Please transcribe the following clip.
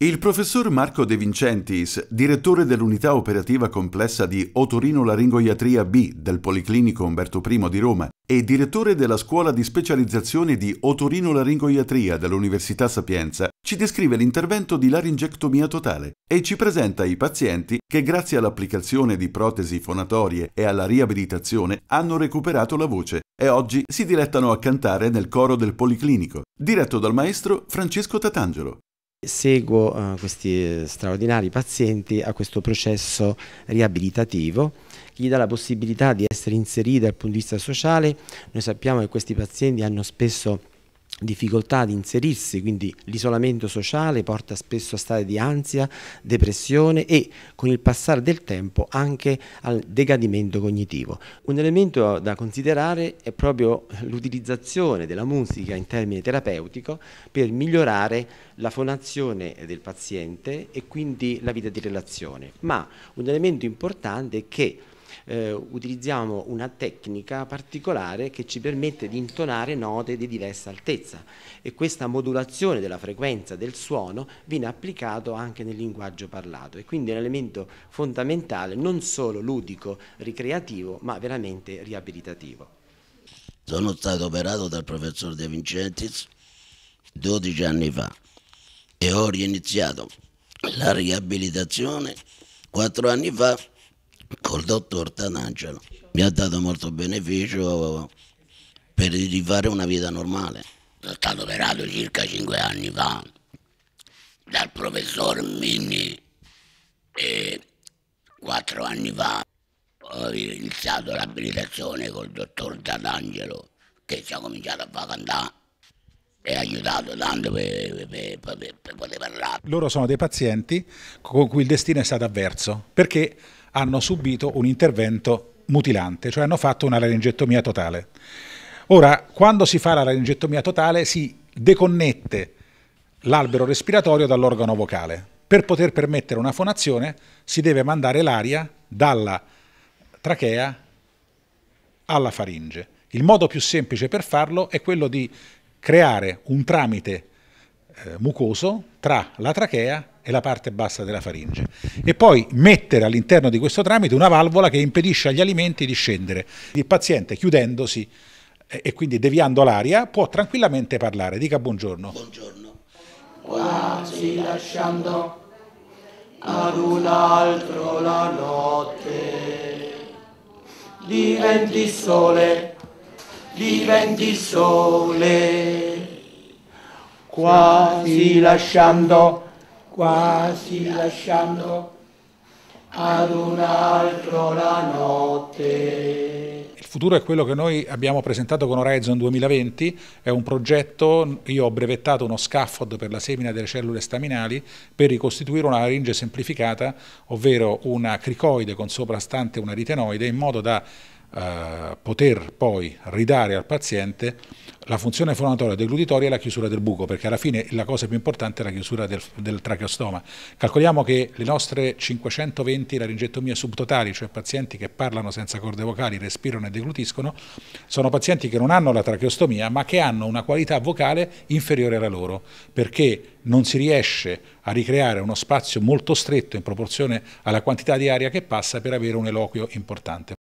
Il professor Marco De Vincentis, direttore dell'unità operativa complessa di otorino-laringoiatria B del Policlinico Umberto I di Roma e direttore della scuola di specializzazione di otorino-laringoiatria dell'Università Sapienza, ci descrive l'intervento di laringectomia totale e ci presenta i pazienti che grazie all'applicazione di protesi fonatorie e alla riabilitazione hanno recuperato la voce e oggi si dilettano a cantare nel coro del Policlinico, diretto dal maestro Francesco Tatangelo. Seguo uh, questi straordinari pazienti a questo processo riabilitativo che gli dà la possibilità di essere inseriti dal punto di vista sociale. Noi sappiamo che questi pazienti hanno spesso difficoltà ad inserirsi, quindi l'isolamento sociale porta spesso a stati di ansia, depressione e con il passare del tempo anche al decadimento cognitivo. Un elemento da considerare è proprio l'utilizzazione della musica in termini terapeutico per migliorare la fonazione del paziente e quindi la vita di relazione. Ma un elemento importante è che eh, utilizziamo una tecnica particolare che ci permette di intonare note di diversa altezza e questa modulazione della frequenza del suono viene applicato anche nel linguaggio parlato e quindi è un elemento fondamentale non solo ludico, ricreativo, ma veramente riabilitativo. Sono stato operato dal professor De Vincentis 12 anni fa e ho riiniziato la riabilitazione 4 anni fa col dottor Tanangelo. Mi ha dato molto beneficio per rifare una vita normale. Sono stato operato circa cinque anni fa dal professor Mini e quattro anni fa ho iniziato l'abilitazione col dottor Tatangelo che ci ha cominciato a far cantare e ha aiutato tanto per, per, per, per poter parlare. Loro sono dei pazienti con cui il destino è stato avverso perché hanno subito un intervento mutilante, cioè hanno fatto una laringectomia totale. Ora, quando si fa la laringectomia totale si deconnette l'albero respiratorio dall'organo vocale. Per poter permettere una fonazione si deve mandare l'aria dalla trachea alla faringe. Il modo più semplice per farlo è quello di creare un tramite mucoso tra la trachea e la parte bassa della faringe e poi mettere all'interno di questo tramite una valvola che impedisce agli alimenti di scendere. Il paziente chiudendosi eh, e quindi deviando l'aria può tranquillamente parlare. Dica buongiorno. Buongiorno. Quasi lasciando ad un altro la notte diventi sole, diventi sole, quasi lasciando quasi lasciando ad un altro la notte. Il futuro è quello che noi abbiamo presentato con Horizon 2020, è un progetto, io ho brevettato uno scaffold per la semina delle cellule staminali per ricostituire una laringe semplificata, ovvero una cricoide con soprastante una ritenoide, in modo da eh, poter poi ridare al paziente la funzione fonatoria deglutitoria e la chiusura del buco, perché alla fine la cosa più importante è la chiusura del, del tracheostoma. Calcoliamo che le nostre 520 laringectomie subtotali, cioè pazienti che parlano senza corde vocali, respirano e deglutiscono, sono pazienti che non hanno la tracheostomia, ma che hanno una qualità vocale inferiore alla loro, perché non si riesce a ricreare uno spazio molto stretto in proporzione alla quantità di aria che passa per avere un eloquio importante.